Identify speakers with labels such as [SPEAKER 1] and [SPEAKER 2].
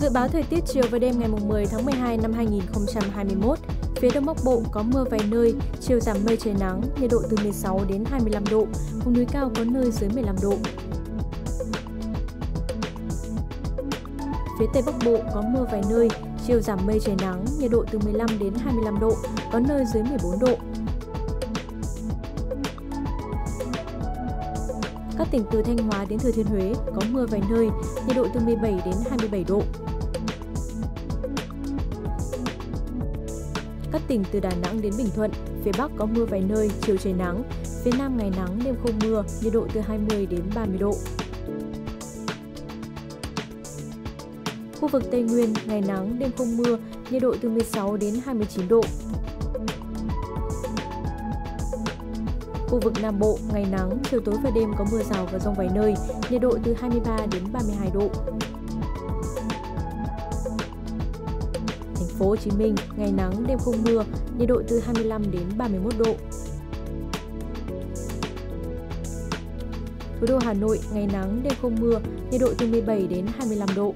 [SPEAKER 1] Dự báo thời tiết chiều và đêm ngày 10 tháng 12 năm 2021, phía Đông Bắc Bộ có mưa vài nơi, chiều giảm mây trời nắng, nhiệt độ từ 16 đến 25 độ, vùng núi cao có nơi dưới 15 độ. Phía Tây Bắc Bộ có mưa vài nơi, chiều giảm mây trời nắng, nhiệt độ từ 15 đến 25 độ, có nơi dưới 14 độ. Các tỉnh từ Thanh Hóa đến Thừa Thiên Huế có mưa vài nơi, nhiệt độ từ 17 đến 27 độ. Các tỉnh từ Đà Nẵng đến Bình Thuận, phía Bắc có mưa vài nơi, chiều trời nắng, phía Nam ngày nắng, đêm không mưa, nhiệt độ từ 20 đến 30 độ. Khu vực Tây Nguyên, ngày nắng, đêm không mưa, nhiệt độ từ 16 đến 29 độ. Khu vực Nam Bộ, ngày nắng, chiều tối và đêm có mưa rào và rông vài nơi, nhiệt độ từ 23 đến 32 độ. Thành phố Hồ Chí Minh, ngày nắng, đêm không mưa, nhiệt độ từ 25 đến 31 độ. Thủ đô Hà Nội, ngày nắng, đêm không mưa, nhiệt độ từ 17 đến 25 độ.